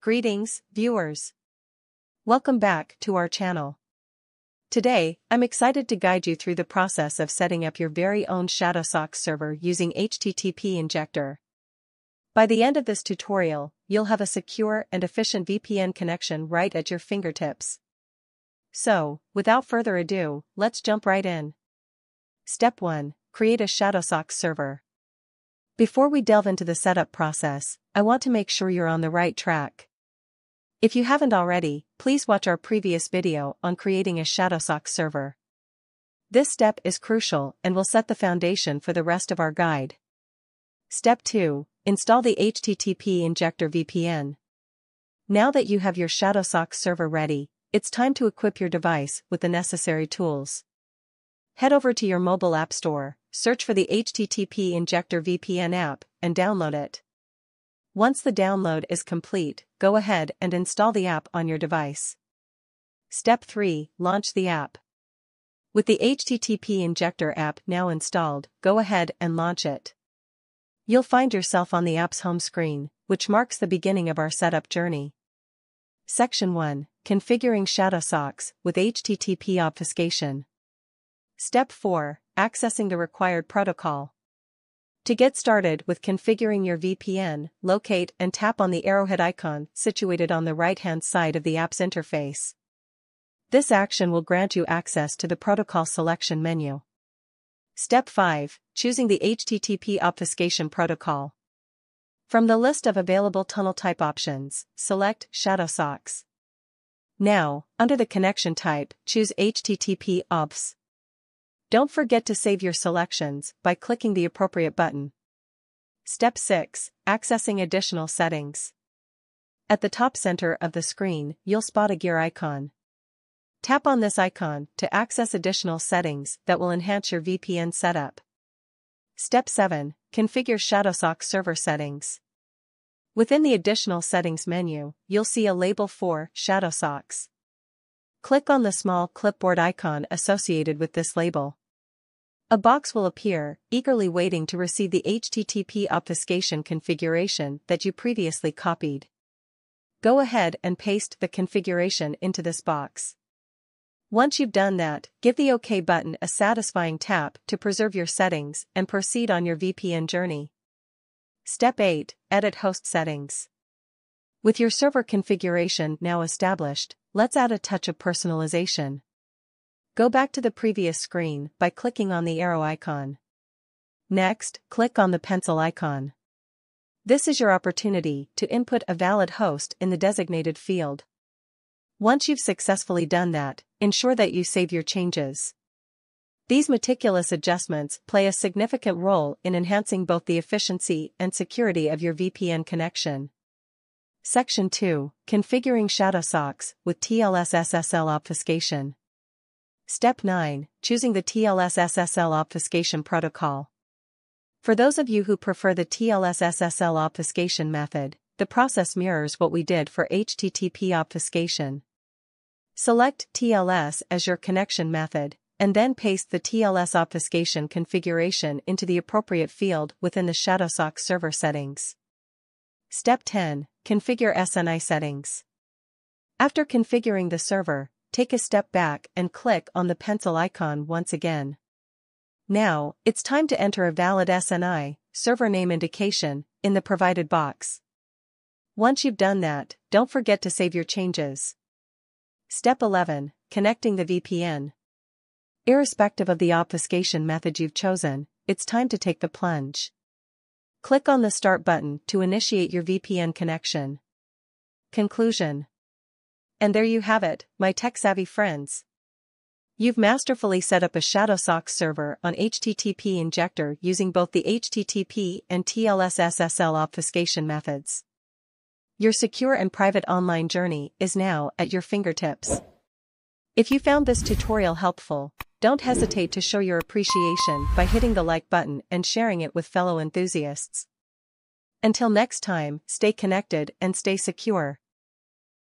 Greetings, viewers. Welcome back to our channel. Today, I'm excited to guide you through the process of setting up your very own Shadowsocks server using HTTP Injector. By the end of this tutorial, you'll have a secure and efficient VPN connection right at your fingertips. So, without further ado, let's jump right in. Step 1. Create a Shadowsocks server. Before we delve into the setup process, I want to make sure you're on the right track. If you haven't already, please watch our previous video on creating a Shadowsocks server. This step is crucial and will set the foundation for the rest of our guide. Step 2. Install the HTTP Injector VPN. Now that you have your Shadowsocks server ready, it's time to equip your device with the necessary tools. Head over to your mobile app store, search for the HTTP Injector VPN app, and download it. Once the download is complete, go ahead and install the app on your device. Step 3. Launch the app. With the HTTP Injector app now installed, go ahead and launch it. You'll find yourself on the app's home screen, which marks the beginning of our setup journey. Section 1. Configuring Shadowsocks with HTTP obfuscation. Step 4. Accessing the required protocol. To get started with configuring your VPN, locate and tap on the arrowhead icon situated on the right-hand side of the app's interface. This action will grant you access to the protocol selection menu. Step 5. Choosing the HTTP obfuscation protocol. From the list of available tunnel type options, select Shadowsocks. Now, under the connection type, choose HTTP obfs. Don't forget to save your selections by clicking the appropriate button. Step 6. Accessing additional settings. At the top center of the screen, you'll spot a gear icon. Tap on this icon to access additional settings that will enhance your VPN setup. Step 7. Configure Shadowsocks server settings. Within the Additional Settings menu, you'll see a label for Shadowsocks. Click on the small clipboard icon associated with this label. A box will appear, eagerly waiting to receive the HTTP obfuscation configuration that you previously copied. Go ahead and paste the configuration into this box. Once you've done that, give the OK button a satisfying tap to preserve your settings and proceed on your VPN journey. Step 8. Edit host settings. With your server configuration now established, let's add a touch of personalization. Go back to the previous screen by clicking on the arrow icon. Next, click on the pencil icon. This is your opportunity to input a valid host in the designated field. Once you've successfully done that, ensure that you save your changes. These meticulous adjustments play a significant role in enhancing both the efficiency and security of your VPN connection. Section 2. Configuring Shadowsocks with TLS SSL obfuscation. Step 9. Choosing the TLS SSL obfuscation protocol. For those of you who prefer the TLS SSL obfuscation method, the process mirrors what we did for HTTP obfuscation. Select TLS as your connection method, and then paste the TLS obfuscation configuration into the appropriate field within the Shadowsocks server settings. Step 10. Configure SNI settings. After configuring the server, take a step back and click on the pencil icon once again. Now, it's time to enter a valid SNI, server name indication, in the provided box. Once you've done that, don't forget to save your changes. Step 11. Connecting the VPN. Irrespective of the obfuscation method you've chosen, it's time to take the plunge. Click on the Start button to initiate your VPN connection. Conclusion and there you have it, my tech-savvy friends. You've masterfully set up a Shadowsocks server on HTTP Injector using both the HTTP and TLS SSL obfuscation methods. Your secure and private online journey is now at your fingertips. If you found this tutorial helpful, don't hesitate to show your appreciation by hitting the like button and sharing it with fellow enthusiasts. Until next time, stay connected and stay secure.